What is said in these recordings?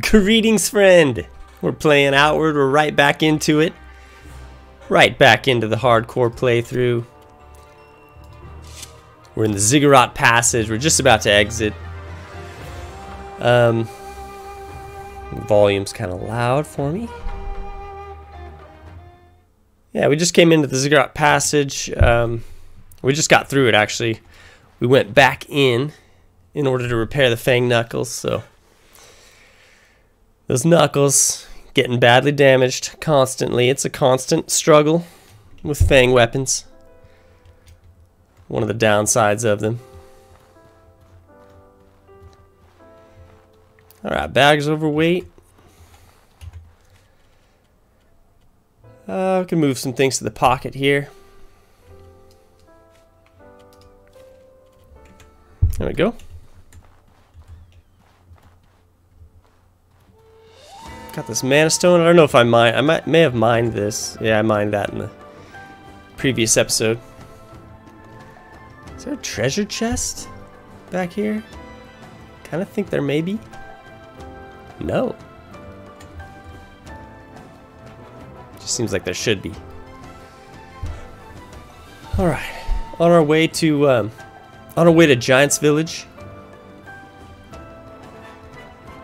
Greetings, friend. We're playing Outward. We're right back into it. Right back into the hardcore playthrough. We're in the Ziggurat Passage. We're just about to exit. Um, volume's kind of loud for me. Yeah, we just came into the Ziggurat Passage. Um, we just got through it, actually. We went back in in order to repair the Fang Knuckles, so... Those knuckles getting badly damaged constantly. It's a constant struggle with Fang weapons. One of the downsides of them. Alright, bag's overweight. Uh, we can move some things to the pocket here. There we go. Got this mana stone. I don't know if I mine. I might may have mined this. Yeah, I mined that in the previous episode. Is there a treasure chest back here? Kind of think there may be. No. Just seems like there should be. All right, on our way to um, on our way to Giant's Village.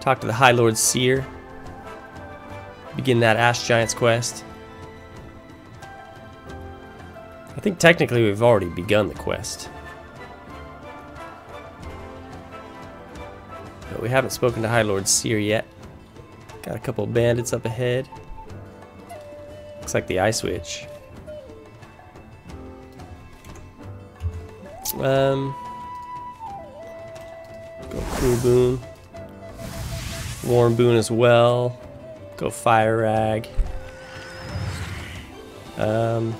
Talk to the High Lord Seer begin that Ash Giants quest. I think technically we've already begun the quest. But we haven't spoken to High Lord Seer yet. Got a couple bandits up ahead. Looks like the Ice Witch. Um, go Cool Boon. Warm Boon as well. Go fire rag. Um,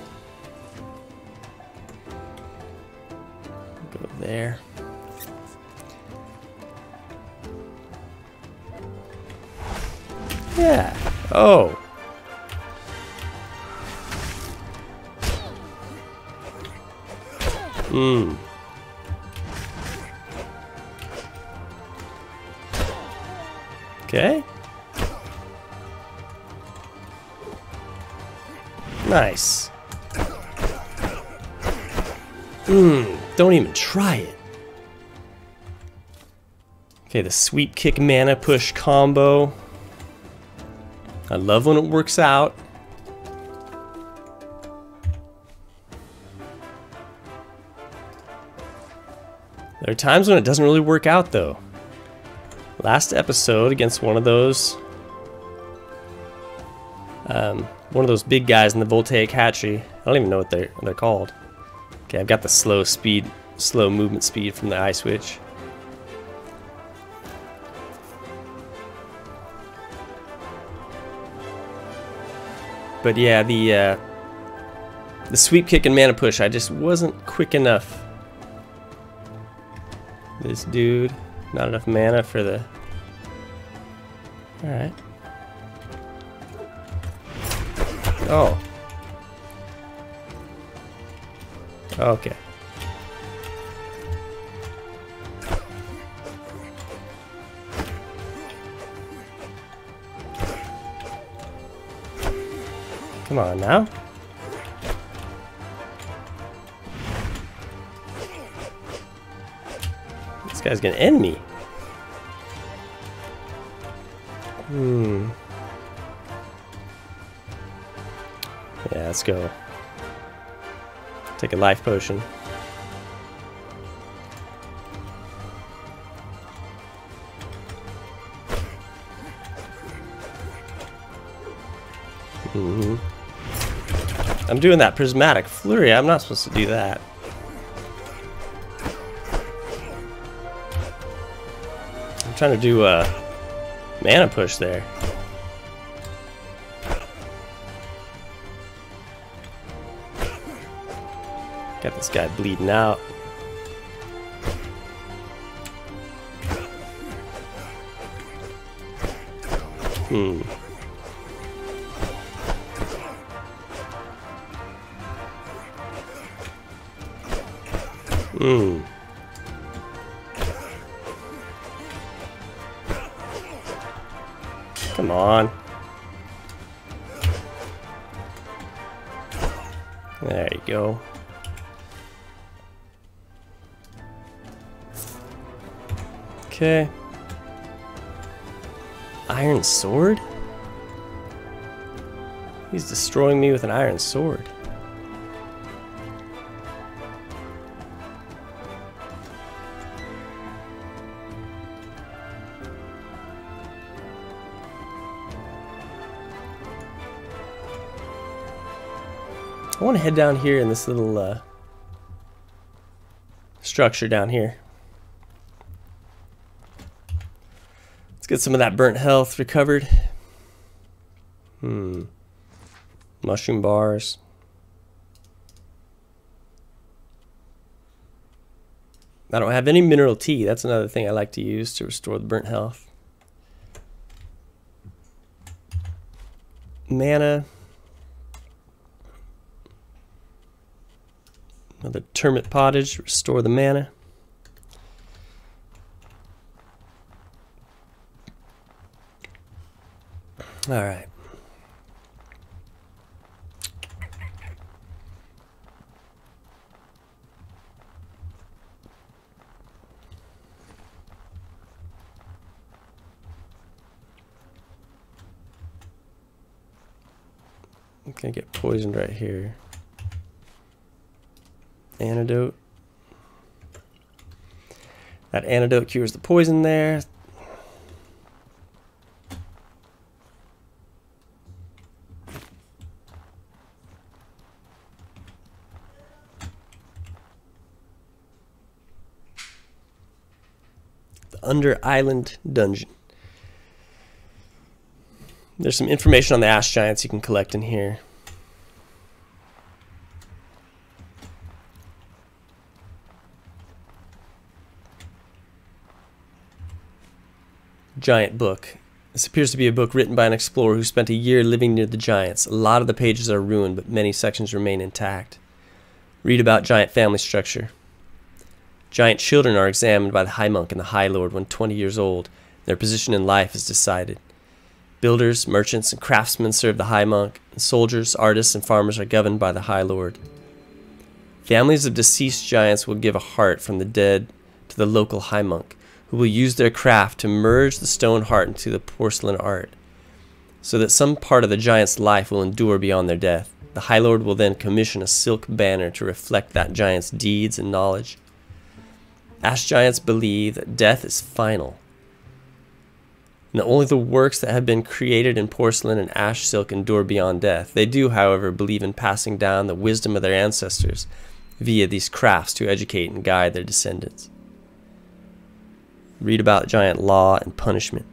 go there. Yeah. Oh. Hmm. Okay. Nice. Mmm, don't even try it. Okay, the sweep kick mana push combo. I love when it works out. There are times when it doesn't really work out though. Last episode against one of those um, one of those big guys in the voltaic hatchery. I don't even know what they're they're called. Okay, I've got the slow speed, slow movement speed from the Ice Witch. But yeah, the uh, the sweep kick and mana push, I just wasn't quick enough. This dude, not enough mana for the. All Oh. Okay. Come on now. This guy's gonna end me. Hmm. Yeah, let's go. Take a life potion. Mm hmm I'm doing that prismatic flurry. I'm not supposed to do that. I'm trying to do a mana push there. This guy bleeding out. Hmm. Hmm. Come on. There you go. Okay. Iron sword? He's destroying me with an iron sword. I want to head down here in this little uh, structure down here. Get some of that burnt health recovered. Hmm. Mushroom bars. I don't have any mineral tea. That's another thing I like to use to restore the burnt health. Mana. Another Turmmip Potage, restore the mana. All right. I'm gonna get poisoned right here antidote. That antidote cures the poison there. Under Island Dungeon. There's some information on the Ash Giants you can collect in here. Giant Book. This appears to be a book written by an explorer who spent a year living near the giants. A lot of the pages are ruined, but many sections remain intact. Read about giant family structure. Giant children are examined by the High Monk and the High Lord when 20 years old. Their position in life is decided. Builders, merchants, and craftsmen serve the High Monk, and soldiers, artists, and farmers are governed by the High Lord. Families of deceased giants will give a heart from the dead to the local High Monk who will use their craft to merge the stone heart into the porcelain art, so that some part of the giant's life will endure beyond their death. The High Lord will then commission a silk banner to reflect that giant's deeds and knowledge. Ash giants believe that death is final, and that only the works that have been created in porcelain and ash silk endure beyond death. They do, however, believe in passing down the wisdom of their ancestors via these crafts to educate and guide their descendants. Read about giant law and punishment.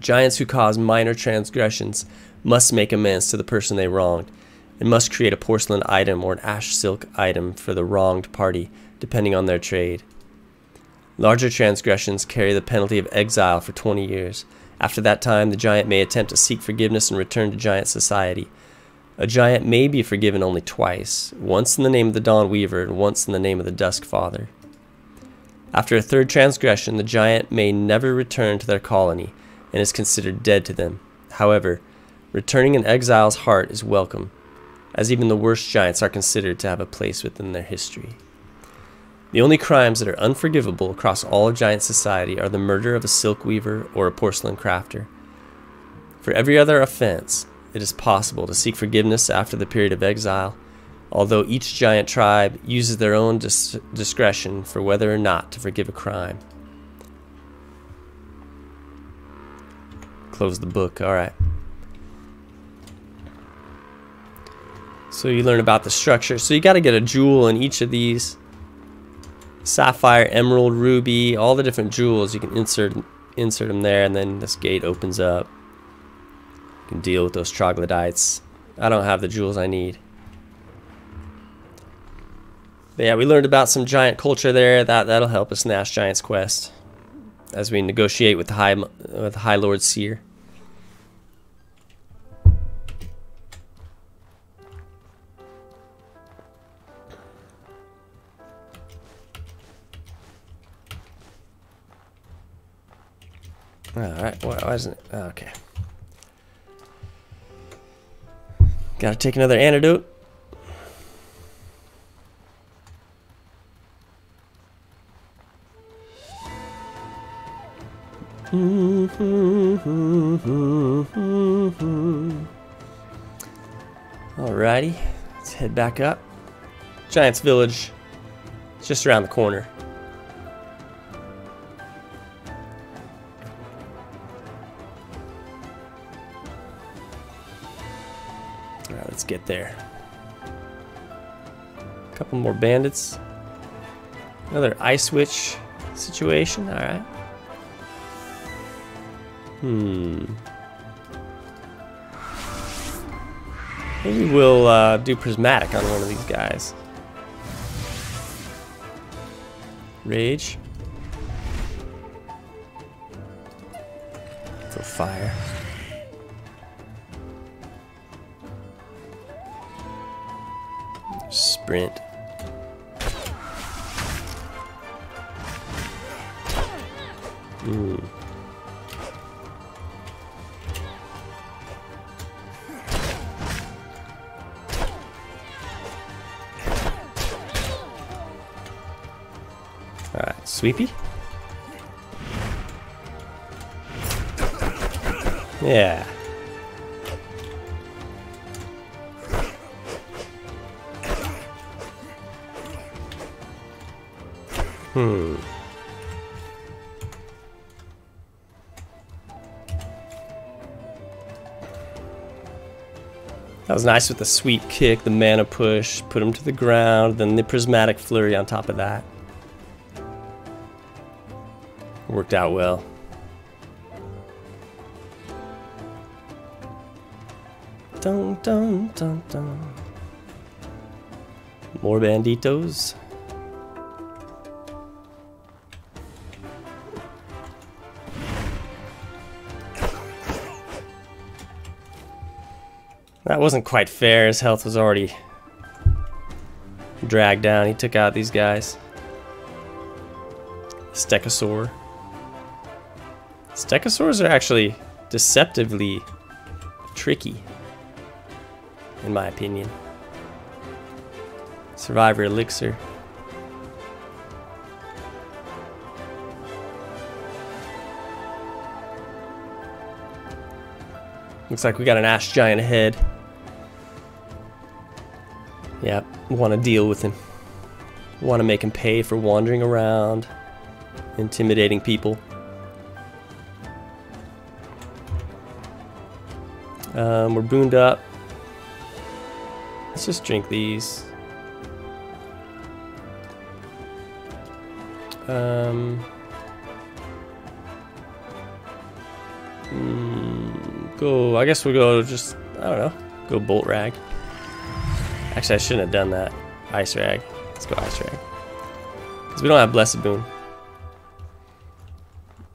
Giants who cause minor transgressions must make amends to the person they wronged and must create a porcelain item or an ash silk item for the wronged party, depending on their trade. Larger transgressions carry the penalty of exile for 20 years. After that time, the giant may attempt to seek forgiveness and return to giant society. A giant may be forgiven only twice once in the name of the Dawn Weaver and once in the name of the Dusk Father. After a third transgression, the giant may never return to their colony and is considered dead to them. However, returning an exile's heart is welcome, as even the worst giants are considered to have a place within their history. The only crimes that are unforgivable across all of giant society are the murder of a silk weaver or a porcelain crafter. For every other offense, it is possible to seek forgiveness after the period of exile although each giant tribe uses their own dis discretion for whether or not to forgive a crime. Close the book, alright. So you learn about the structure. So you got to get a jewel in each of these. Sapphire, emerald, ruby, all the different jewels. You can insert insert them there and then this gate opens up. You can deal with those troglodytes. I don't have the jewels I need. But yeah, we learned about some giant culture there. That that'll help us in Ash Giants quest as we negotiate with the High with the High Lord Seer. Ah, Alright, why, isn't it? Ah, okay. Gotta take another antidote. Alrighty, let's head back up. Giants Village, it's just around the corner. Bandits. Another ice witch situation, alright. Hmm. Maybe we'll uh, do prismatic on one of these guys. Rage. For fire. Sprint. Hmm. Alright, sweepy. Yeah. Hmm. That was nice with the sweep kick, the mana push, put him to the ground, then the prismatic flurry on top of that. Worked out well. Dun dun dun dun. More banditos. That wasn't quite fair. His health was already dragged down. He took out these guys. Stegosaur. Stegosaurs are actually deceptively tricky, in my opinion. Survivor Elixir. Looks like we got an Ash Giant ahead. Want to deal with him. Want to make him pay for wandering around, intimidating people. Um, we're booned up. Let's just drink these. Um, mm, go, I guess we'll go just, I don't know, go Bolt Rag. Actually, I shouldn't have done that. Ice Rag. Let's go Ice Rag. Because we don't have Blessed Boon.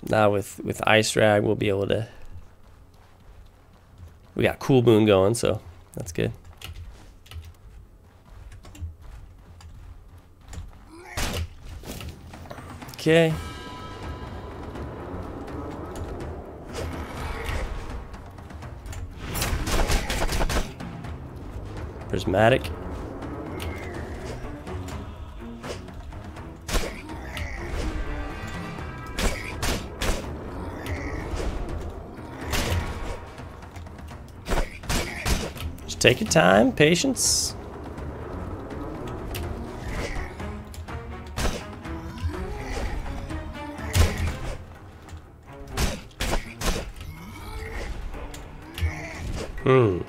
Now with, with Ice Rag, we'll be able to... We got Cool Boon going, so that's good. Okay. Prismatic. Just take your time, patience. Hmm.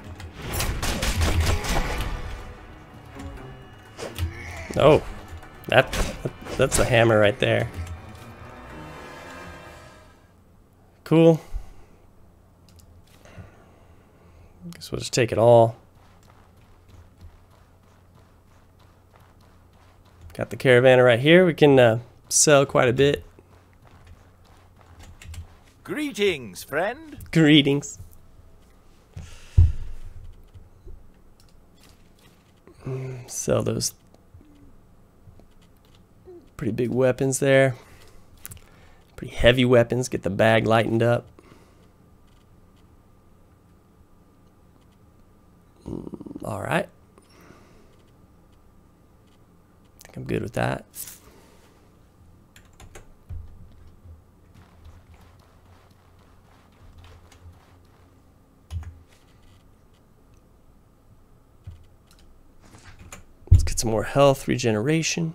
That's a hammer right there. Cool. Guess we'll just take it all. Got the caravan right here. We can uh, sell quite a bit. Greetings, friend. Greetings. Sell those pretty big weapons there. Pretty heavy weapons. Get the bag lightened up. Mm, all right. I think I'm good with that. Let's get some more health, regeneration.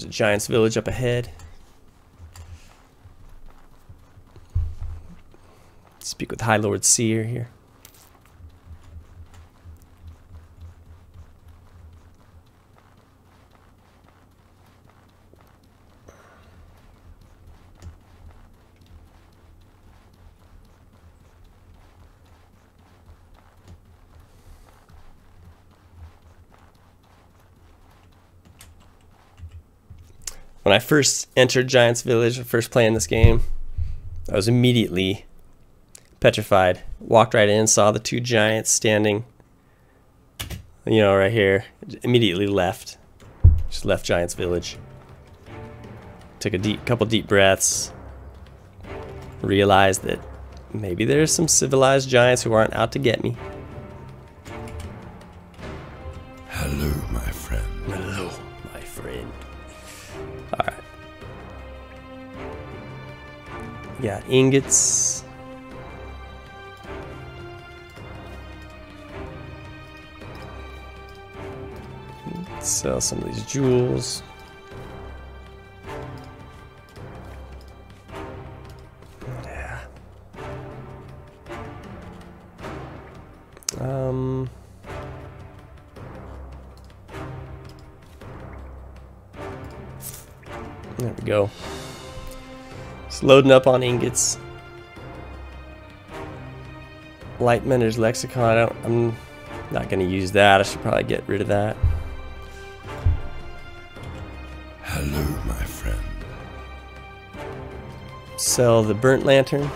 There's a giant's village up ahead. Speak with High Lord Seer here. When I first entered Giants Village, first playing this game, I was immediately petrified. Walked right in, saw the two giants standing, you know, right here. Immediately left. Just left Giants Village. Took a deep, couple deep breaths. Realized that maybe there's some civilized giants who aren't out to get me. Ingots. Sell some of these jewels. Loading up on ingots. Lightmender's lexicon. I don't, I'm not going to use that. I should probably get rid of that. Hello, my friend. Sell the burnt lantern.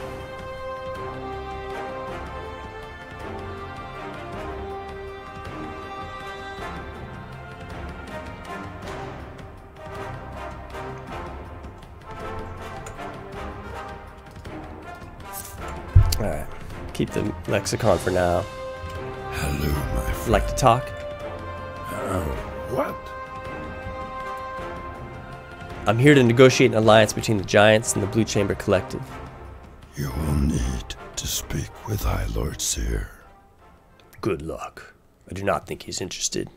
Alright. Keep the lexicon for now. Hello, my friend. Like to talk? Oh, What? I'm here to negotiate an alliance between the Giants and the Blue Chamber Collective. You will need to speak with High Lord Seer. Good luck. I do not think he's interested.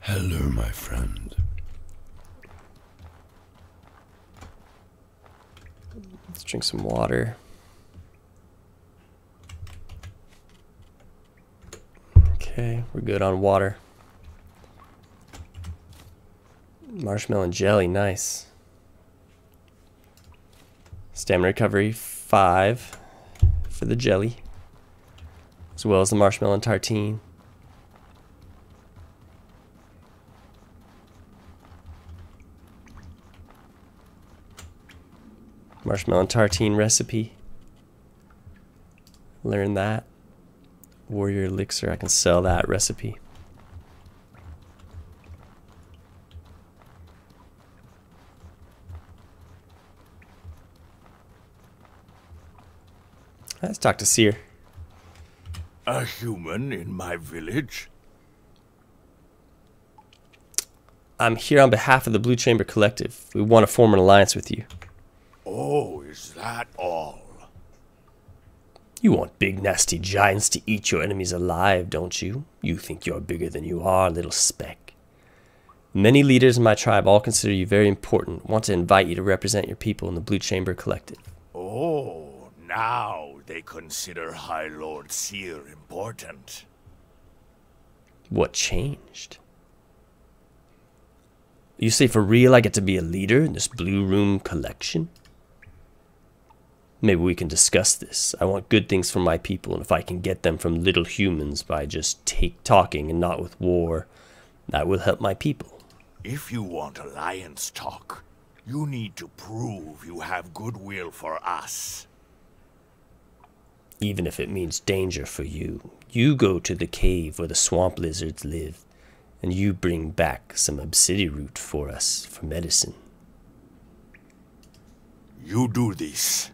Hello, my friend. Drink some water. Okay, we're good on water. Marshmallow and jelly, nice. Stamina recovery, five for the jelly, as well as the marshmallow and tartine. Marshmallow and tartine recipe. Learn that. Warrior elixir, I can sell that recipe. Let's talk to Seer. A human in my village? I'm here on behalf of the Blue Chamber Collective. We want to form an alliance with you. Oh, is that all? You want big nasty giants to eat your enemies alive, don't you? You think you're bigger than you are, little speck. Many leaders in my tribe all consider you very important, want to invite you to represent your people in the Blue Chamber Collective. Oh, now they consider High Lord Seer important. What changed? You say for real I get to be a leader in this Blue Room collection? Maybe we can discuss this. I want good things for my people, and if I can get them from little humans by just take talking and not with war, that will help my people. If you want alliance talk, you need to prove you have goodwill for us. even if it means danger for you. You go to the cave where the swamp lizards live, and you bring back some obsidian root for us for medicine. You do this.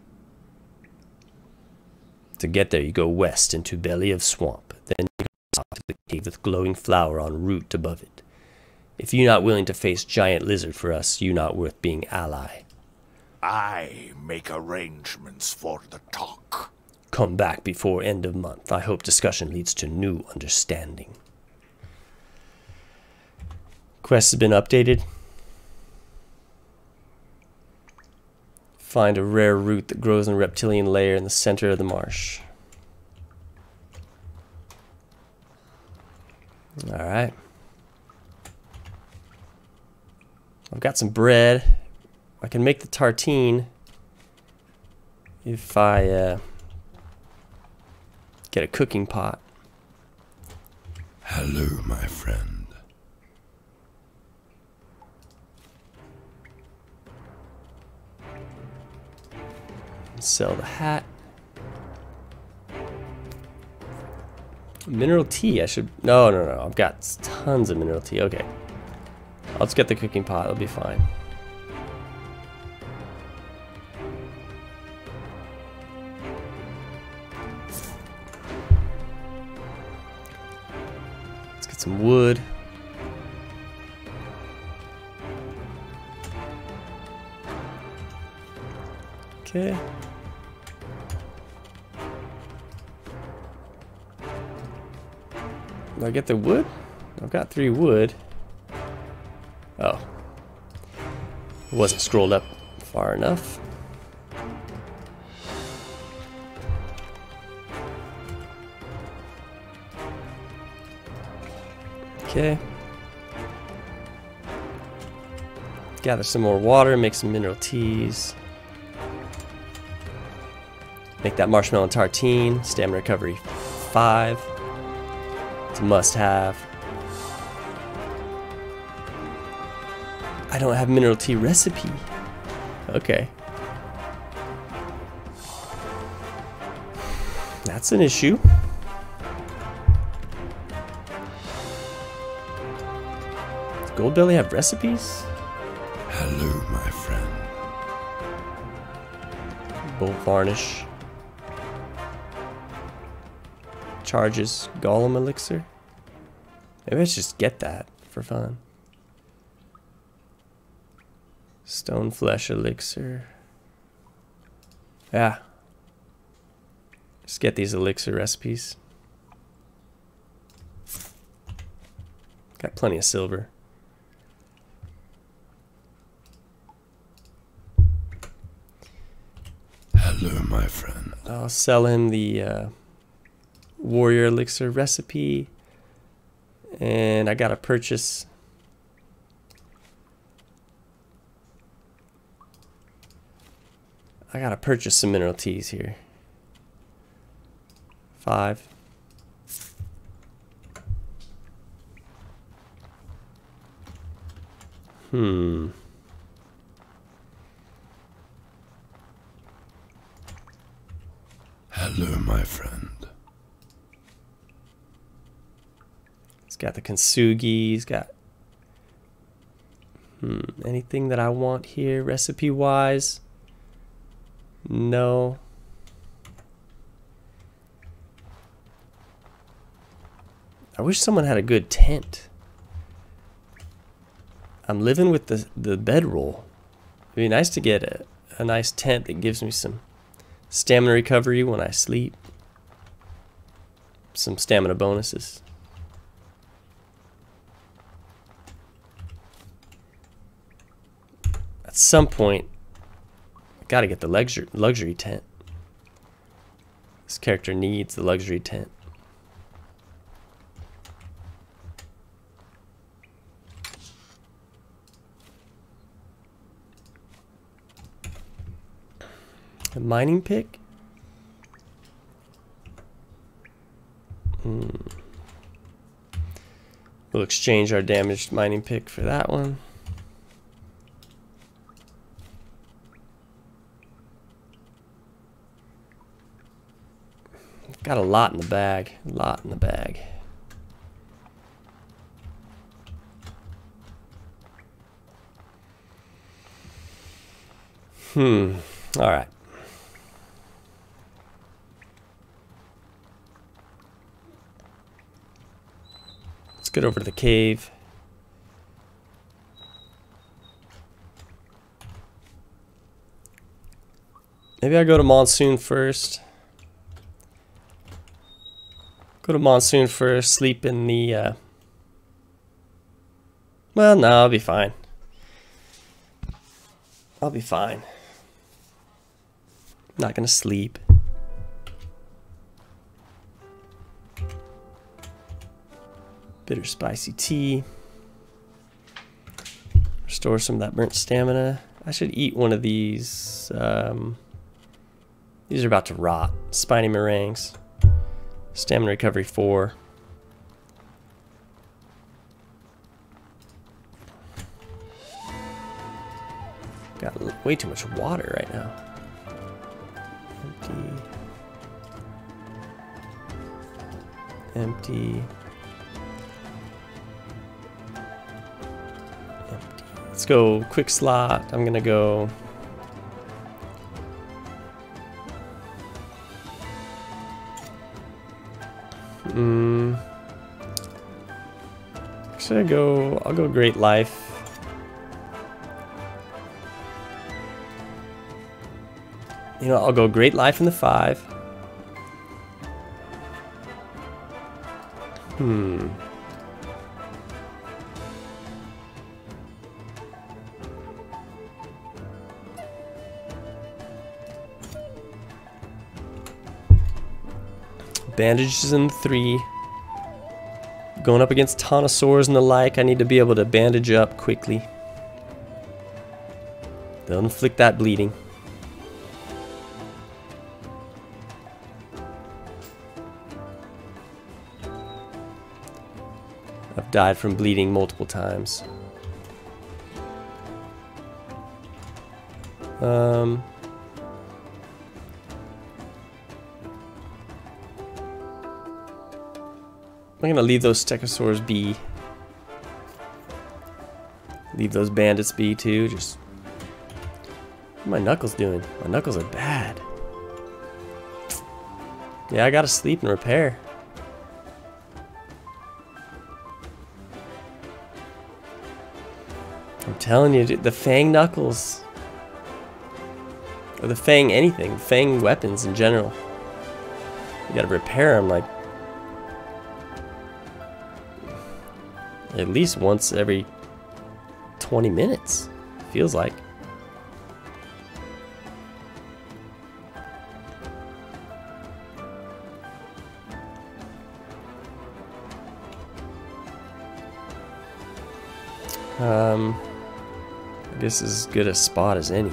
To get there, you go west into belly of swamp, then you go to the cave with glowing flower on root above it. If you not willing to face giant lizard for us, you not worth being ally. I make arrangements for the talk. Come back before end of month. I hope discussion leads to new understanding. Quest has been updated. Find a rare root that grows in a reptilian lair in the center of the marsh. Alright. I've got some bread. I can make the tartine if I uh, get a cooking pot. Hello, my friend. Sell the hat. Mineral tea, I should... No, no, no, I've got tons of mineral tea. Okay. Just get the cooking pot, it'll be fine. Let's get some wood. Okay. Do I get the wood? I've got three wood. Oh. It wasn't scrolled up far enough. Okay. Gather some more water, make some mineral teas. Make that marshmallow tartine, stamina recovery 5. It's a must have. I don't have mineral tea recipe. Okay. That's an issue. Does Goldbelly have recipes? Hello, my friend. Bolt varnish. Charges Golem elixir. Maybe let's just get that for fun. Stone flesh elixir. Yeah. Just get these elixir recipes. Got plenty of silver. Hello, my friend. I'll sell him the uh, warrior elixir recipe. And I gotta purchase. I gotta purchase some mineral teas here. Five. Hmm. Hello, my friend. He's got the Kintsugi. He's got hmm, anything that I want here recipe wise. No. I wish someone had a good tent. I'm living with the the bedroll. It'd be nice to get a, a nice tent that gives me some stamina recovery when I sleep. Some stamina bonuses. Some point, gotta get the luxury, luxury tent. This character needs the luxury tent. A mining pick? Hmm. We'll exchange our damaged mining pick for that one. Got a lot in the bag. A lot in the bag. Hmm. All right. Let's get over to the cave. Maybe I go to Monsoon first. Go to Monsoon for sleep in the, uh... Well, no, I'll be fine. I'll be fine. Not gonna sleep. Bitter spicy tea. Restore some of that burnt stamina. I should eat one of these. Um, these are about to rot. Spiny meringues. Stamina recovery 4. Got way too much water right now. Empty. Empty. Empty. Let's go quick slot. I'm gonna go Mm. Should I go? I'll go Great Life. You know, I'll go Great Life in the five. Hmm. Bandages in three. Going up against Taunosaurs and the like, I need to be able to bandage up quickly. They'll inflict that bleeding. I've died from bleeding multiple times. Um... I'm gonna leave those stegosaurs be. Leave those bandits be too. Just what my knuckles doing? My knuckles are bad. Yeah, I gotta sleep and repair. I'm telling you, dude, the Fang knuckles. Or the Fang anything. Fang weapons in general. You gotta repair them like at least once every 20 minutes, feels like. Um, I guess this is as good a spot as any.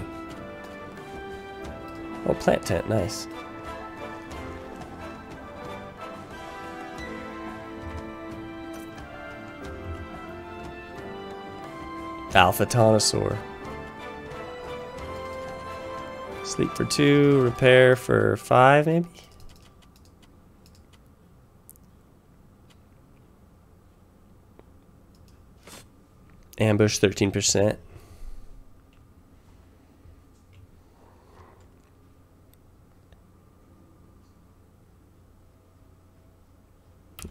Oh, plant tent, nice. Alpha Taunosaur. Sleep for two, repair for five, maybe? Ambush 13%.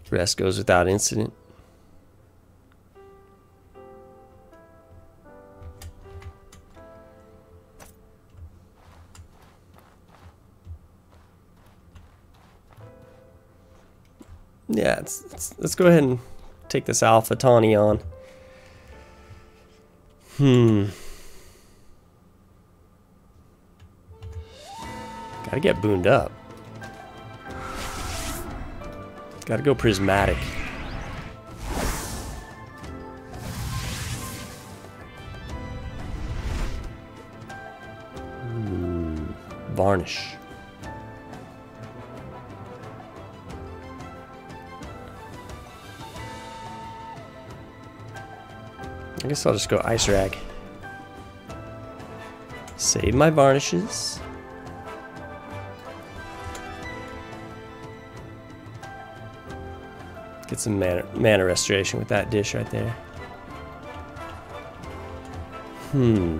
Rest goes without incident. Go ahead and take this Alpha Tawny on. Hmm. Gotta get booned up. Gotta go prismatic. Hmm. Varnish. I guess I'll just go Ice Rag. Save my varnishes. Get some mana, mana restoration with that dish right there. Hmm.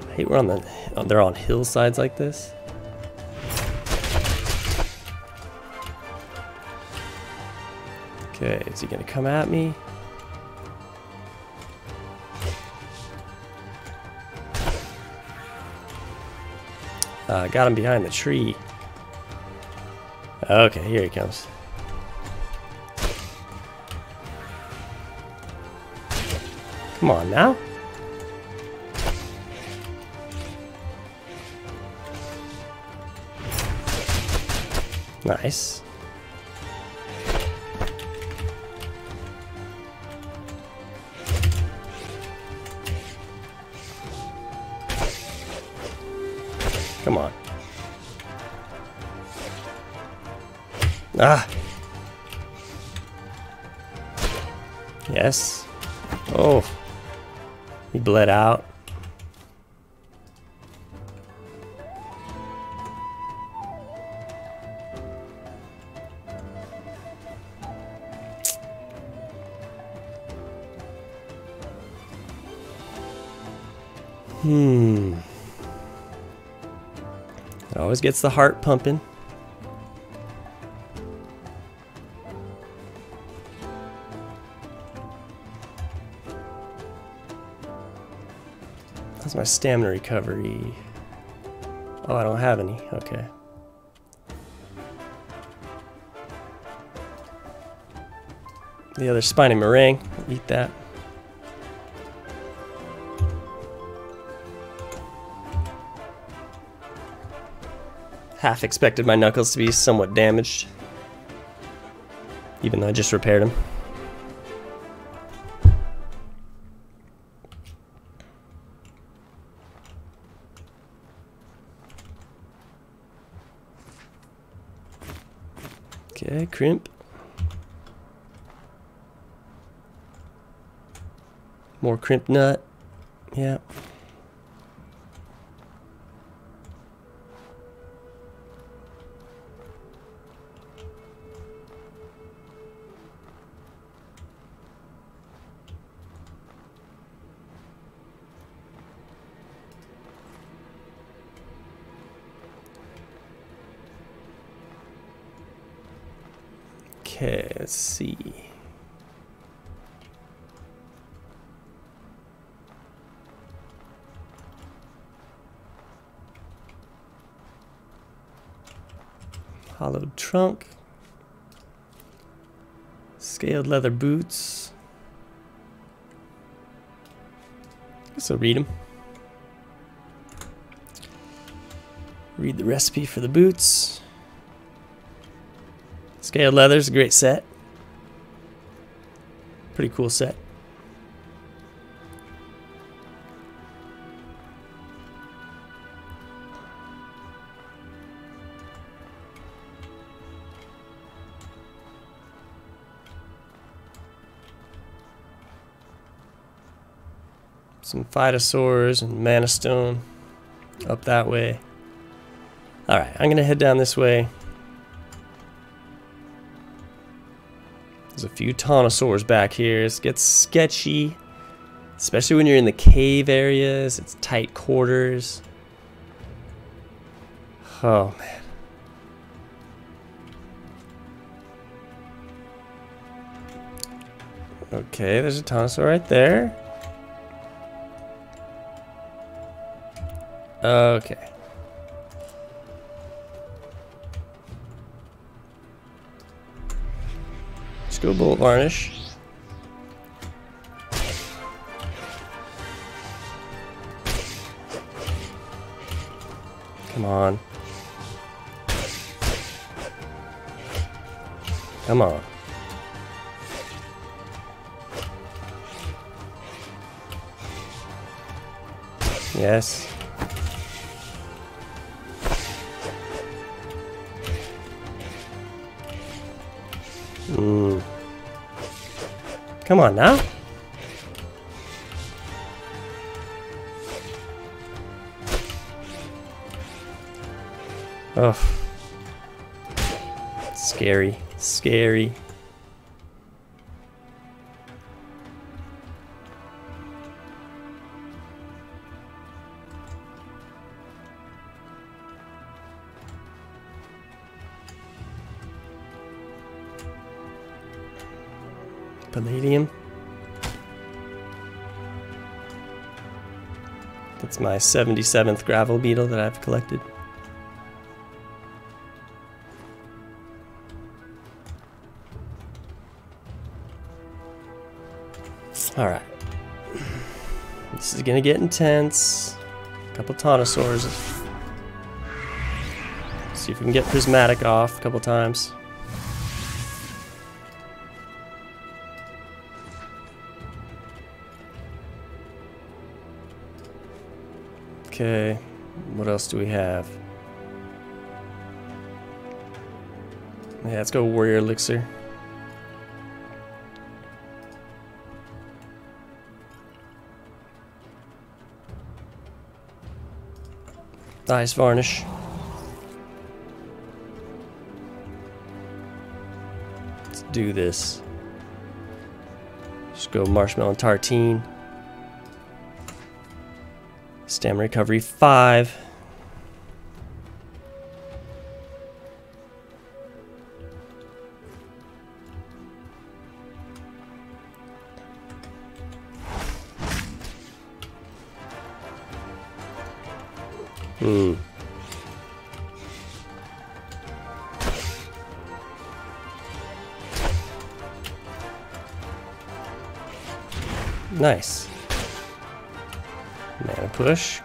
I hate we're on the, they're on hillsides like this. Okay, is he gonna come at me? Uh, got him behind the tree. Okay, here he comes. Come on now. Nice. Ah. Yes. Oh. He bled out. Hmm. It always gets the heart pumping. How's my stamina recovery? Oh, I don't have any. Okay. The other spiny meringue. Eat that. Half expected my knuckles to be somewhat damaged. Even though I just repaired them. Crimp. More crimp nut. Yeah. Leather boots. So read them. Read the recipe for the boots. Scaled leather's a great set. Pretty cool set. Some phytosaurs and mana stone up that way. Alright, I'm gonna head down this way. There's a few Taunosaurs back here. It gets sketchy. Especially when you're in the cave areas. It's tight quarters. Oh, man. Okay, there's a Taunosaur right there. Okay. Let's go Bolt Varnish. Come on. Come on. Yes. Mm. Come on now. Ugh. Scary. Scary. Palladium. That's my 77th gravel beetle that I've collected. Alright. This is gonna get intense. A couple Taunosaurs. See if we can get Prismatic off a couple times. Okay, what else do we have? Yeah, let's go Warrior Elixir. Ice Varnish. Let's do this. Just go Marshmallow and Tartine. Stamina recovery 5. Push.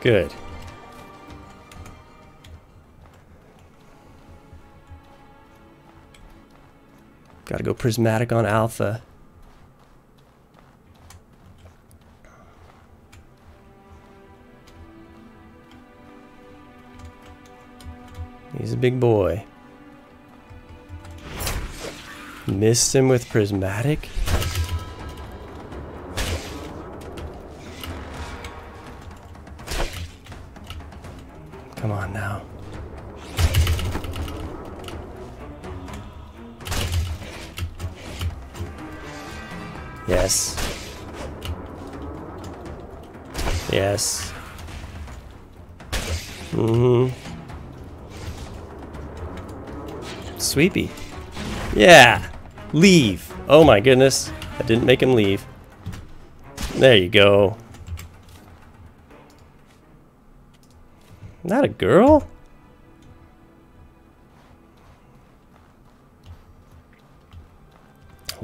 Good. Gotta go prismatic on alpha. He's a big boy. Missed him with prismatic? Sweepy. Yeah. Leave. Oh my goodness. I didn't make him leave. There you go. Not a girl?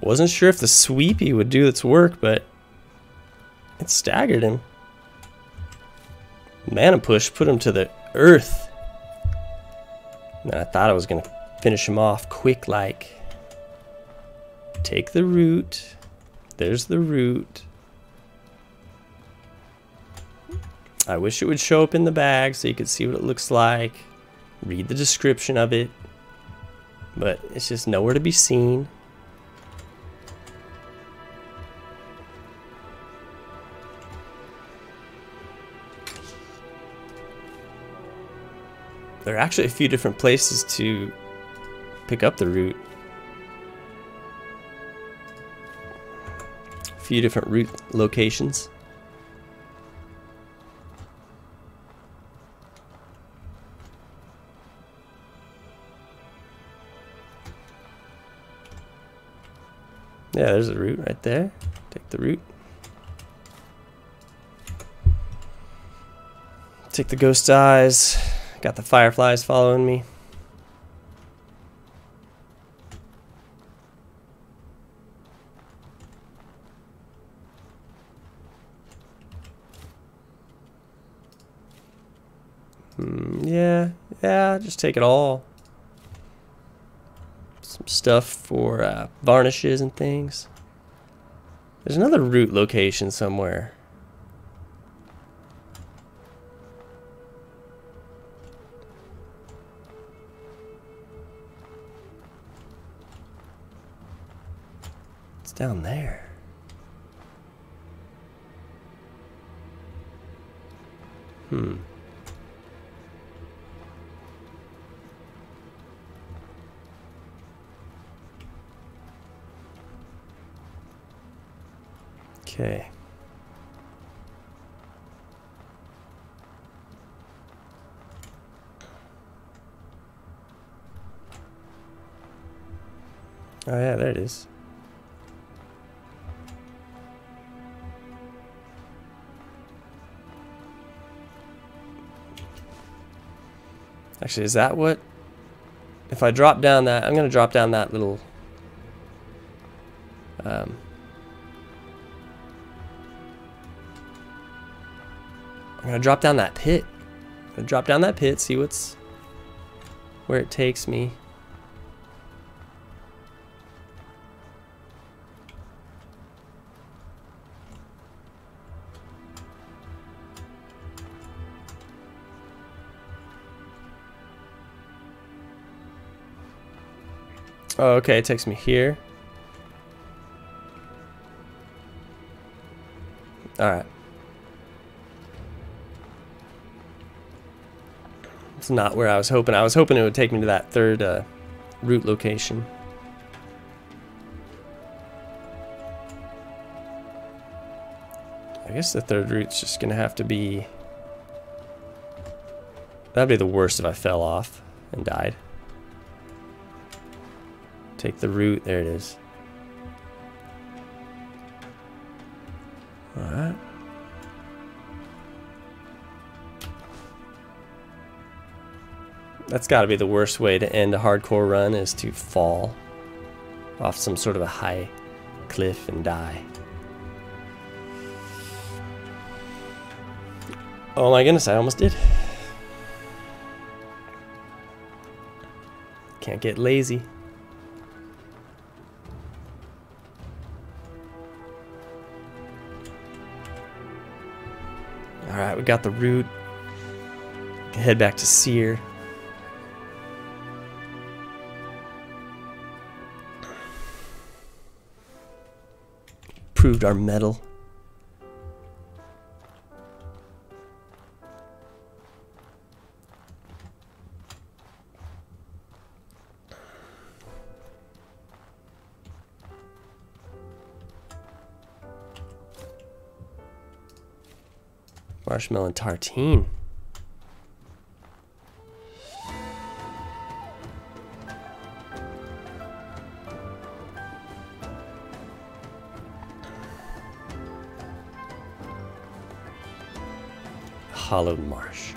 Wasn't sure if the sweepy would do its work, but it staggered him. Mana push put him to the earth. And I thought I was gonna finish him off quick like. Take the root. There's the root. I wish it would show up in the bag so you could see what it looks like. Read the description of it. But it's just nowhere to be seen. There are actually a few different places to pick up the root. A few different root locations. Yeah, there's the root right there. Take the root. Take the ghost eyes. Got the fireflies following me. Hmm, yeah, yeah, take it all. Some stuff for uh, varnishes and things. There's another root location somewhere. It's down there. Hmm. Okay. Oh yeah, there it is. Actually, is that what? If I drop down that, I'm going to drop down that little... Um, To drop down that pit. I'm to drop down that pit, see what's... Where it takes me. Oh, okay, it takes me here. Alright. It's not where I was hoping. I was hoping it would take me to that third uh, root location. I guess the third root's just going to have to be... That'd be the worst if I fell off and died. Take the route. There it is. Alright. That's got to be the worst way to end a hardcore run is to fall off some sort of a high cliff and die. Oh my goodness, I almost did. Can't get lazy. Alright, we got the root. Head back to Seer. Proved our mettle. Marshmallow and tartine. Hallowed marsh.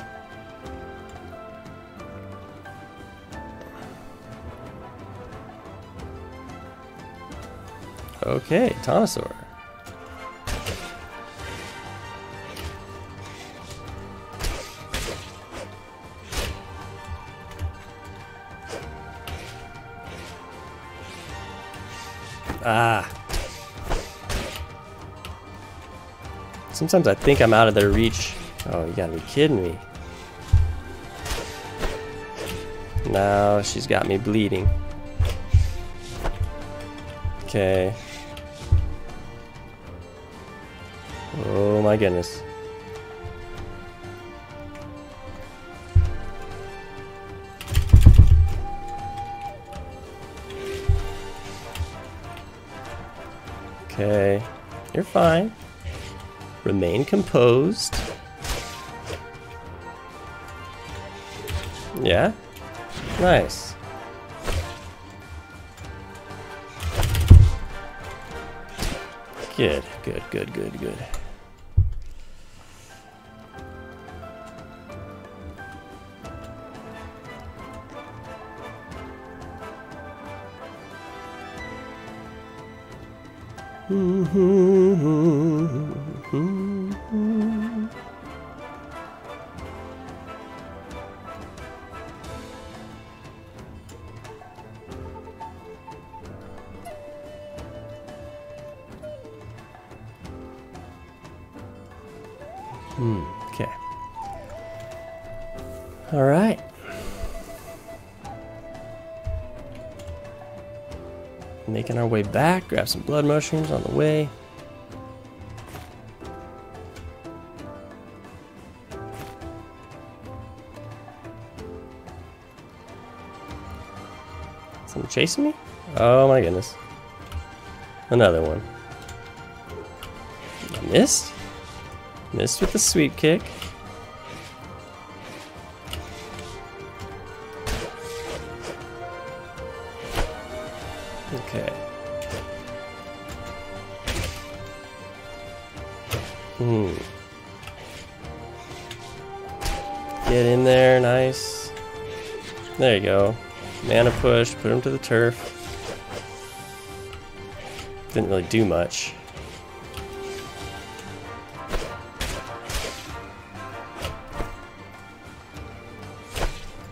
Okay, Taunosaur. Ah. Sometimes I think I'm out of their reach. Oh, you gotta be kidding me. Now she's got me bleeding. Okay. Oh my goodness. Okay. You're fine. Remain composed. Yeah? Nice. Good, good, good, good, good. Hmm, grab some blood mushrooms on the way. Someone chasing me? Oh my goodness. Another one. Missed. Missed with the sweep kick. Push, put him to the turf. Didn't really do much.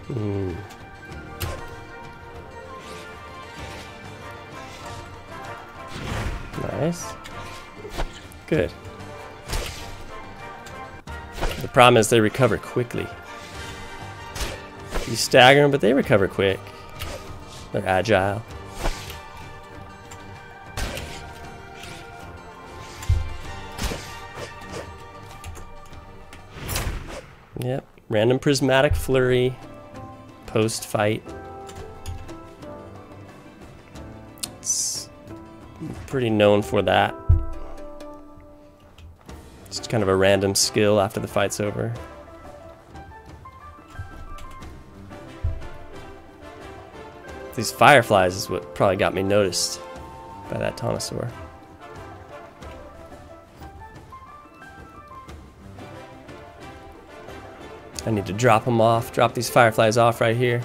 Hmm. Nice. Good. The problem is they recover quickly. You stagger them, but they recover quick. They're agile. Yep. Random prismatic flurry. Post fight. It's pretty known for that. Just kind of a random skill after the fight's over. These fireflies is what probably got me noticed by that Taunosaur. I need to drop them off, drop these fireflies off right here.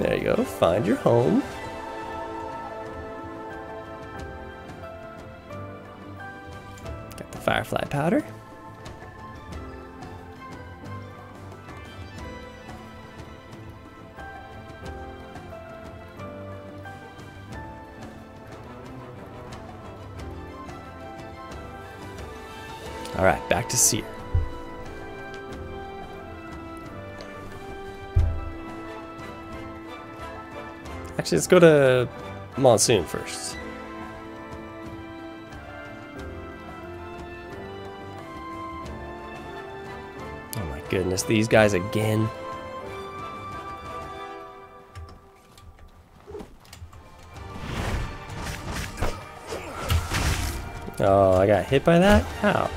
There you go, find your home. Got the firefly powder. To Seer. Actually, let's go to Monsoon first. Oh my goodness, these guys again. Oh, I got hit by that? How?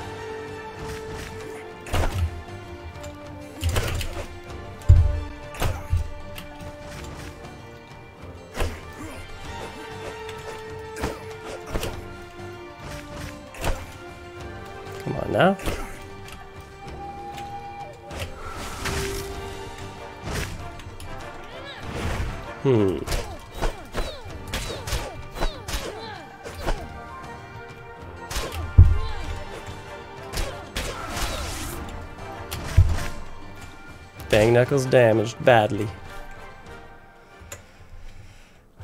Now. Hmm. Fang Knuckles damaged badly.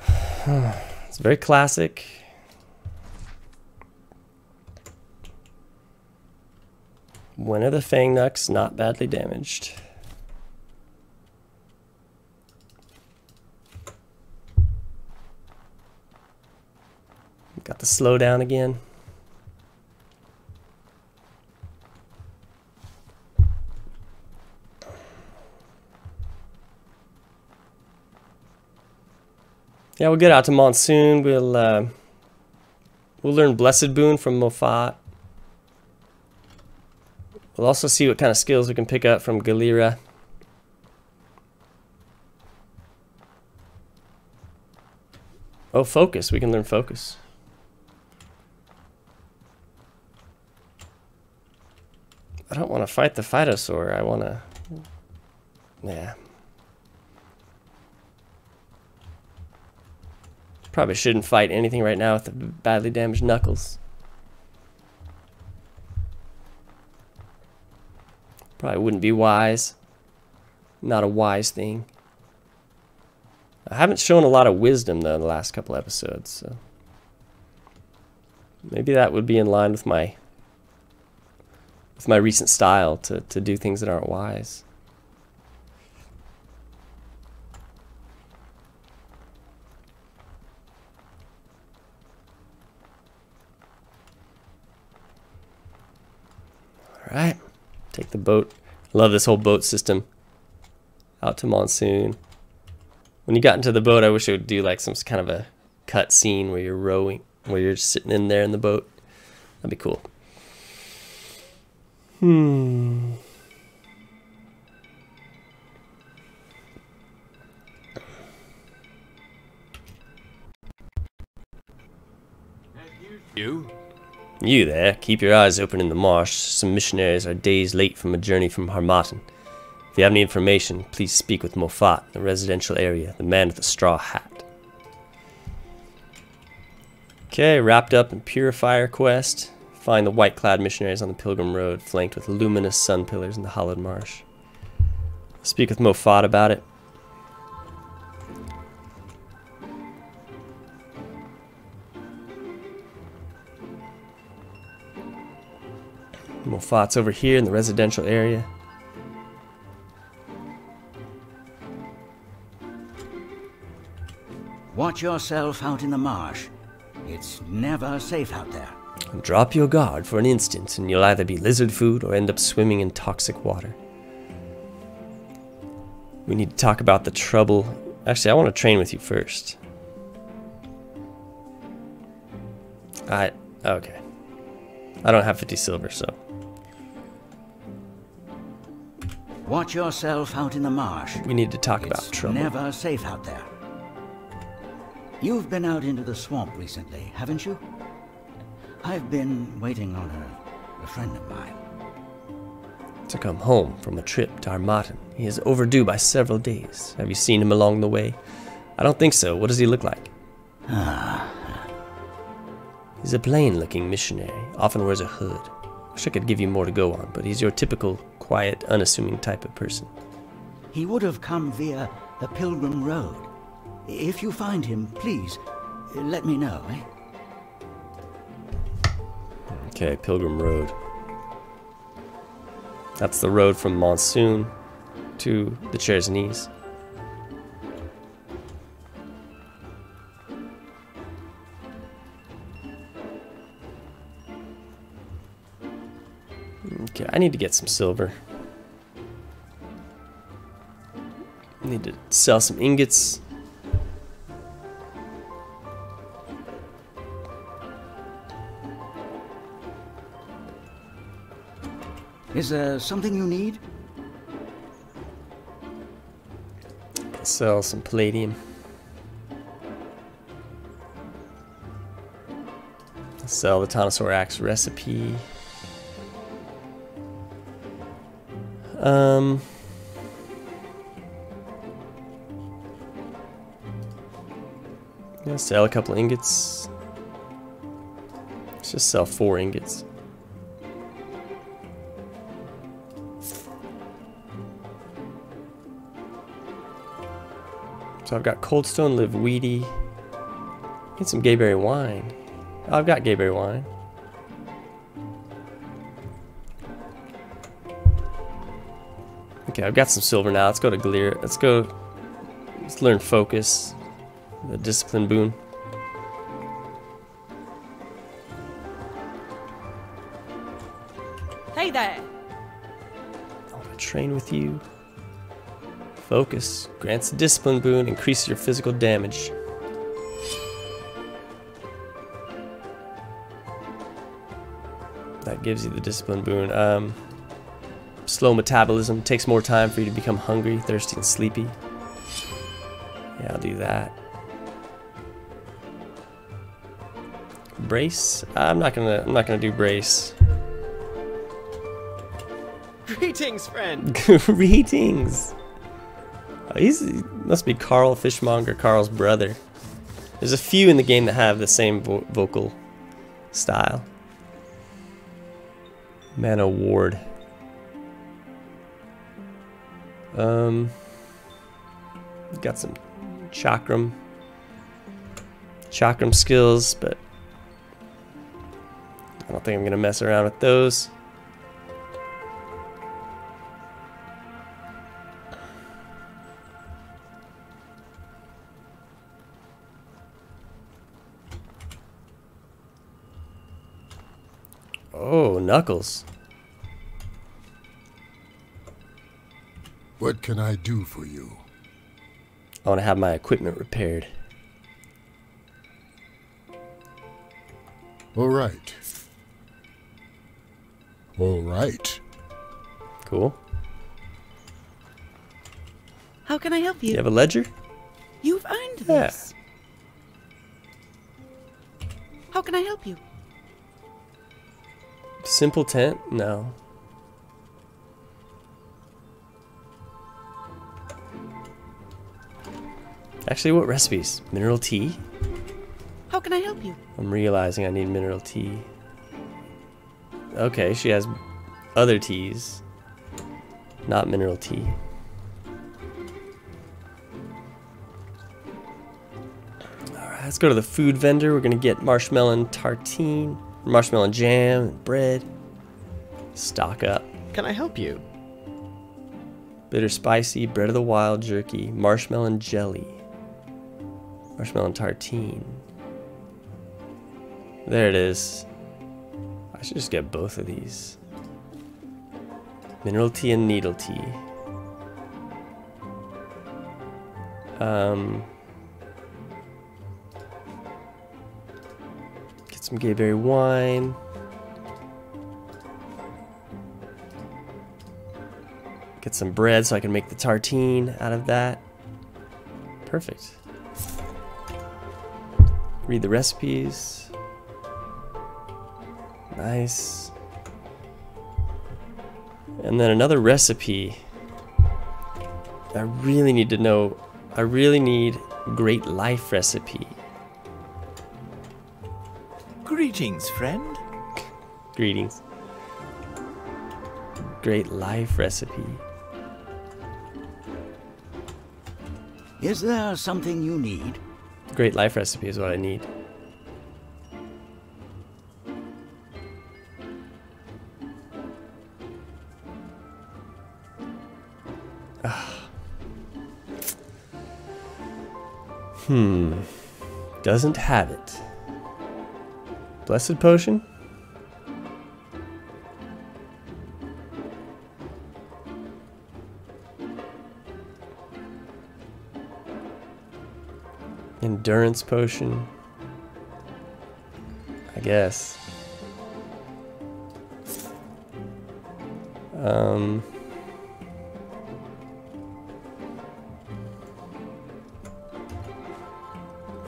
it's very classic. The Fang Knucks not badly damaged? Got the slowdown again. Yeah, we'll get out to Monsoon. We'll uh, we'll learn Blessed Boon from Moffat. We'll also see what kind of skills we can pick up from Galera. Oh, focus. We can learn focus. I don't want to fight the Phytosaur. I want to... Yeah. Probably shouldn't fight anything right now with the badly damaged Knuckles. Probably wouldn't be wise. Not a wise thing. I haven't shown a lot of wisdom though in the last couple episodes, so maybe that would be in line with my with my recent style to, to do things that aren't wise. All right, take the boat. Love this whole boat system. Out to Monsoon. When you got into the boat, I wish it would do like some kind of a cut scene where you're rowing where you're just sitting in there in the boat. That'd be cool. Hmm. You? You there, keep your eyes open in the marsh. Some missionaries are days late from a journey from Harmattan. If you have any information, please speak with Mofat, the residential area, the man with the straw hat. Okay, wrapped up in Purifier Quest. Find the white-clad missionaries on the Pilgrim Road, flanked with luminous sun pillars in the hallowed marsh. Speak with Mofat about it. Mofat's over here in the residential area. Watch yourself out in the marsh. It's never safe out there. Drop your guard for an instant, and you'll either be lizard food or end up swimming in toxic water. We need to talk about the trouble. Actually, I want to train with you first. I. Okay. I don't have 50 silver, so. Watch yourself out in the marsh. We need to talk about It's trouble. never safe out there. You've been out into the swamp recently, haven't you? I've been waiting on a, a friend of mine. To come home from a trip to Harmattan. He is overdue by several days. Have you seen him along the way? I don't think so. What does he look like? Ah. He's a plain looking missionary, often wears a hood. Wish I could give you more to go on, but he's your typical, quiet, unassuming type of person. He would have come via the Pilgrim Road. If you find him, please, uh, let me know, eh? Okay, Pilgrim Road. That's the road from Monsoon to the Chersonese. I need to get some silver. I Need to sell some ingots. Is there something you need? Sell some palladium. Sell the Taunosaur Axe recipe. Um. Sell a couple ingots. Let's just sell four ingots. So I've got Cold Stone, Live Weedy. Get some Gaberry wine. I've got Gaberry wine. Okay, I've got some silver now. Let's go to Glear. Let's go. Let's learn focus. The discipline boon. Hey there! I want to train with you. Focus grants a discipline boon, increases your physical damage. That gives you the discipline boon. Um, slow metabolism takes more time for you to become hungry, thirsty, and sleepy. Yeah, I'll do that. Brace? I'm not gonna. I'm not gonna do brace. Greetings, friend! Greetings. Oh, he's he must be Carl Fishmonger, Carl's brother. There's a few in the game that have the same vo- vocal style. Mana Ward. Um, got some chakram, chakram skills, but I don't think I'm gonna mess around with those. Oh, Knuckles. What can I do for you? I want to have my equipment repaired. All right. All right. Cool. How can I help you? You have a ledger? You've earned this. Yeah. this. How can I help you? Simple tent? No. Actually, what recipes? Mineral tea? How can I help you? I'm realizing I need mineral tea. Okay, she has other teas. Not mineral tea. Alright, let's go to the food vendor. We're gonna get marshmallow tartine, marshmallow jam, and bread. Stock up. Can I help you? Bitter spicy, bread of the wild jerky, marshmallow jelly, marshmallow and tartine. There it is. I should just get both of these. Mineral tea and needle tea. Um, get some gaberry wine. Get some bread so I can make the tartine out of that. Perfect. Read the recipes. Nice. And then another recipe. I really need to know. I really need great life recipe. Greetings, friend. Greetings. Great life recipe. Is there something you need? Great life recipe is what I need. Ah. Hmm. Doesn't have it. Blessed potion? Endurance potion. I guess. Um.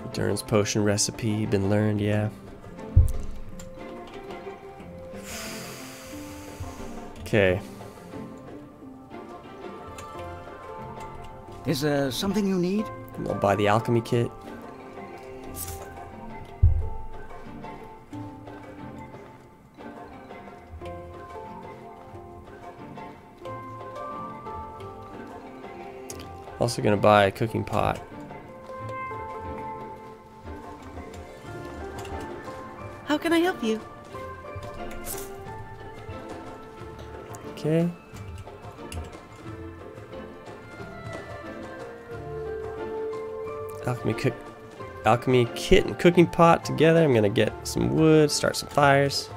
Endurance potion recipe been learned, yeah. Okay. Is there something you need? I'll buy the alchemy kit. I'm also gonna buy a cooking pot. How can I help you? Okay. Alchemy cook alchemy kit and cooking pot together. I'm gonna get some wood, start some fires.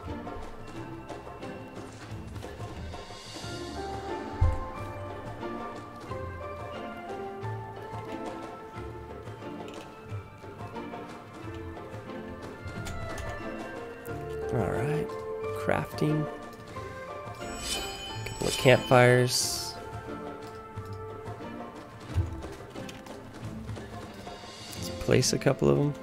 Campfires. Let's place a couple of them.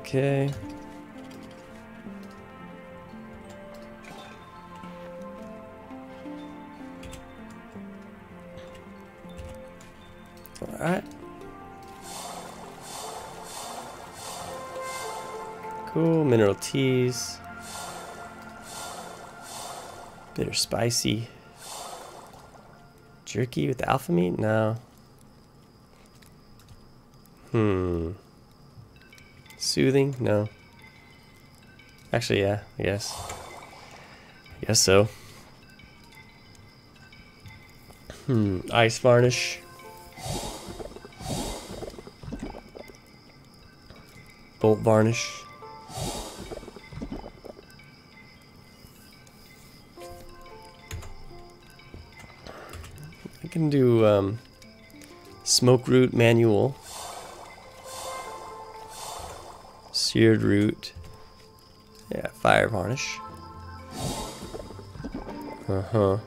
Okay. Alright. Cool, mineral teas. Bitter spicy. Jerky with alpha meat? No. Hmm. Soothing? No. Actually, yeah, I guess. I guess so. Hmm. Ice varnish. Bolt varnish. Can do um, smoke root manual. Seared root. Yeah, fire varnish. Uh huh.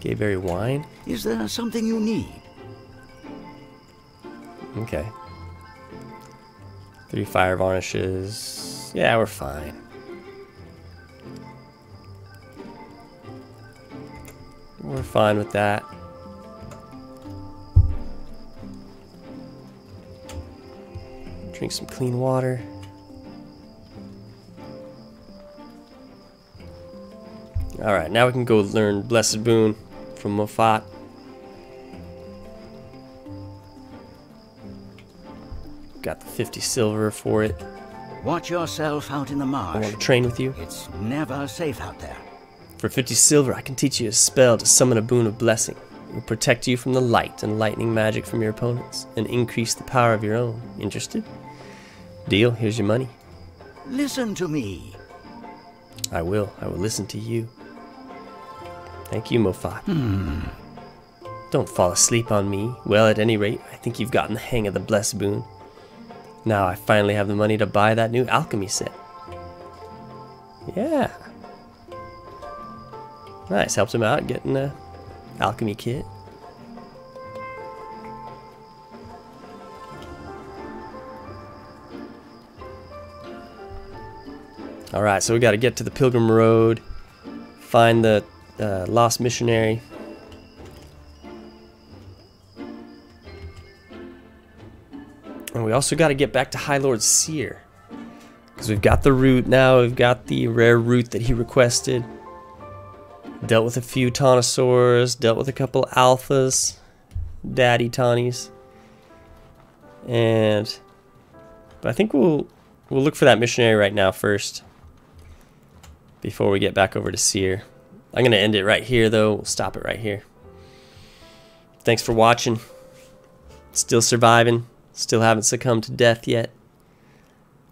Gaberry wine. Is there something you need? Okay. Three fire varnishes. Yeah, we're fine. Fine with that. Drink some clean water. Alright, now we can go learn Blessed Boon from Moffat. Got the 50 silver for it. Watch yourself out in the marsh. I want to train with you. It's never safe out there. For 50 silver, I can teach you a spell to summon a boon of blessing. It will protect you from the light and lightning magic from your opponents, and increase the power of your own. Interested? Deal, here's your money. Listen to me. I will. I will listen to you. Thank you, Moffat. Hmm. Don't fall asleep on me. Well, at any rate, I think you've gotten the hang of the blessed boon. Now I finally have the money to buy that new alchemy set. Yeah. Nice, helped him out getting a alchemy kit. All right, so we got to get to the Pilgrim Road, find the uh, lost missionary. And we also got to get back to High Lord Seer. Because we've got the root now, we've got the rare root that he requested. Dealt with a few Taunosaurs, dealt with a couple alphas, daddy Tawnies. And but I think we'll we'll look for that missionary right now first. Before we get back over to Seer. I'm gonna end it right here though. We'll stop it right here. Thanks for watching. Still surviving. Still haven't succumbed to death yet.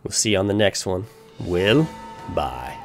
We'll see you on the next one. Will, bye.